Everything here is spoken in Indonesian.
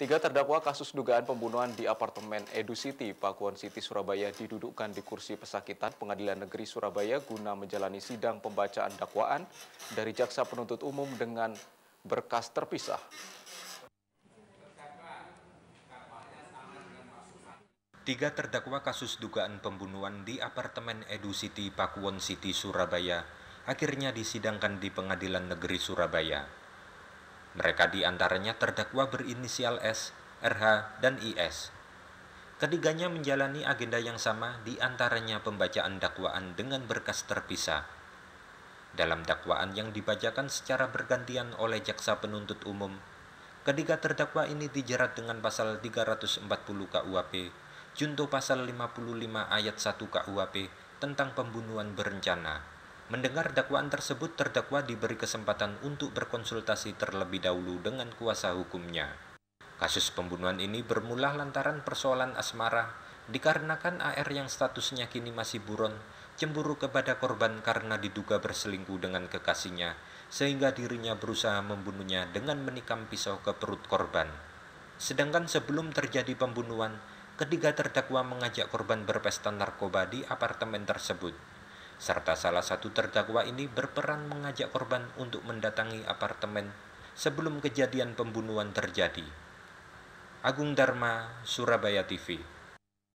Tiga terdakwa kasus dugaan pembunuhan di apartemen Edu City, Pakuan City, Surabaya didudukkan di kursi pesakitan Pengadilan Negeri Surabaya guna menjalani sidang pembacaan dakwaan dari jaksa penuntut umum dengan berkas terpisah. Tiga terdakwa kasus dugaan pembunuhan di apartemen Edu City, Pakuwon City, Surabaya akhirnya disidangkan di Pengadilan Negeri Surabaya. Mereka di antaranya terdakwa berinisial S, RH, dan IS. Ketiganya menjalani agenda yang sama di antaranya pembacaan dakwaan dengan berkas terpisah. Dalam dakwaan yang dibacakan secara bergantian oleh jaksa penuntut umum, ketiga terdakwa ini dijerat dengan pasal 340 KUHP, junto pasal 55 ayat 1 KUHP tentang pembunuhan berencana Mendengar dakwaan tersebut, terdakwa diberi kesempatan untuk berkonsultasi terlebih dahulu dengan kuasa hukumnya. Kasus pembunuhan ini bermula lantaran persoalan asmara dikarenakan AR yang statusnya kini masih buron cemburu kepada korban karena diduga berselingkuh dengan kekasihnya sehingga dirinya berusaha membunuhnya dengan menikam pisau ke perut korban. Sedangkan sebelum terjadi pembunuhan, ketiga terdakwa mengajak korban berpesta narkoba di apartemen tersebut serta salah satu terdakwa ini berperan mengajak korban untuk mendatangi apartemen sebelum kejadian pembunuhan terjadi. Agung Dharma, Surabaya TV